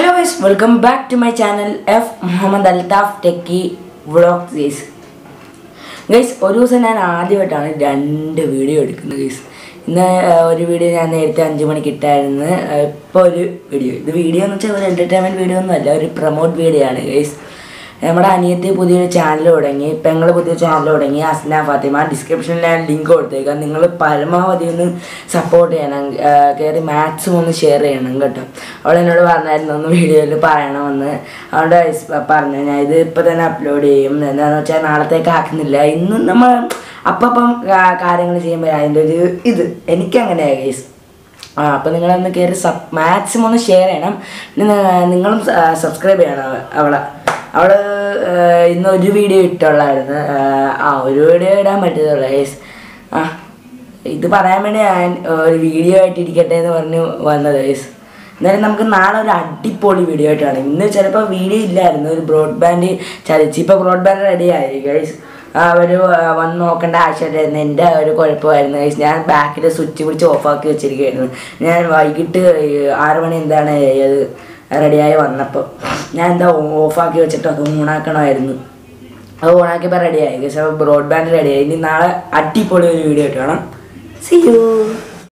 Hello guys welcome back to my channel F Muhammad Althaf techie vlog guys guys ഒരു ദിവസം ഞാൻ ആദ്യമായിട്ടാണ് രണ്ട് വീഡിയോ എടുക്കുന്നത് ഗൈസ് ഇന്ന് ഒരു വീഡിയോ ഞാൻ നേരത്തെ അഞ്ച് മണിക്ക് ഇട്ടായിരുന്നു. ഇപ്പോൾ ഒരു വീഡിയോ ഇത് വീഡിയോ എന്ന് വെച്ചാൽ ഒരു എന്റർടൈൻമെന്റ് വീഡിയോ ഒന്നും അല്ല ഒരു പ്രൊമോട്ട് വീഡിയോ ആണ് ഗൈസ് നമ്മുടെ അനിയത്തി പുതിയൊരു ചാനൽ തുടങ്ങി പെങ്ങൾ പുതിയ ചാനൽ തുടങ്ങി അസ്ന ഫാത്തിമ. ഡിസ്ക്രിപ്ഷനിൽ ഞാൻ ലിങ്ക് കൊടുത്തേക്കാം. നിങ്ങൾ പരമാവധി ഒന്ന് സപ്പോർട്ട് ചെയ്യണം. കയറി മാക്സിമം ഒന്ന് ഷെയർ ചെയ്യണം കേട്ടോ. അവൾ എന്നോട് പറഞ്ഞായിരുന്നു ഒന്ന് വീഡിയോയിൽ പറയണമെന്ന്. അവളുടെ പറഞ്ഞു ഞാൻ ഇത് ഇപ്പം തന്നെ അപ്ലോഡ് ചെയ്യും. എന്താണെന്ന് വെച്ചാൽ നാളത്തേക്ക് ആക്കുന്നില്ല. ഇന്ന് നമ്മൾ അപ്പം കാര്യങ്ങൾ ചെയ്യുമ്പോൾ അതിന്റെ ഒരു ഇത്. എനിക്കങ്ങനെയാണ് ഗൈസ് ആ അപ്പം നിങ്ങളൊന്ന് കയറി സബ് മാക്സിമം ഒന്ന് ഷെയർ ചെയ്യണം. നിങ്ങളും സബ്സ്ക്രൈബ് ചെയ്യണം അവളെ. ഏർ, ഇന്ന് ഒരു വീഡിയോ ഇട്ടുള്ളായിരുന്നു. ആ ഒരു വീഡിയോ ഇടാൻ പറ്റത്തുള്ളൂ ഗൈസ് ആ ഇത് പറയാൻ വേണ്ടി ഞാൻ ഒരു വീഡിയോ ആയിട്ട് ഇരിക്കട്ടെ എന്ന് പറഞ്ഞ് വന്നത്. ഗൈസ് എന്നാലും നമുക്ക് നാളെ ഒരു അടിപൊളി വീഡിയോ ആയിട്ടാണ് ഇന്ന് ചിലപ്പോൾ വീഡിയോ ഇല്ലായിരുന്നു. ഒരു ബ്രോഡ്ബാൻഡ് ചലിച്ച്. ഇപ്പോൾ ബ്രോഡ്ബാൻഡ് റെഡി ആയി ഗൈസ് ഒരു വന്ന് നോക്കേണ്ട ആവശ്യമായിട്ടായിരുന്നു എന്റെ ഒരു കുഴപ്പമായിരുന്നു. ഗൈസ് ഞാൻ ബാക്കിൽ സ്വിച്ച് പിടിച്ച് ഓഫാക്കി വെച്ചിരിക്കുകയായിരുന്നു. ഞാൻ വൈകിട്ട് ആറ് മണി എന്താണ് അത് റെഡിയായി വന്നപ്പോൾ ഞാൻ എന്താ ഓഫാക്കി വെച്ചിട്ട് അത് ഓണാക്കണമായിരുന്നു അത് ഓണാക്കിയപ്പോൾ റെഡിയായി. പക്ഷേ ബ്രോഡ്ബാൻഡ് റെഡിയായി. ഇനി നാളെ അടിപൊളി ഒരു വീഡിയോ ആയിട്ട് വേണം സി യു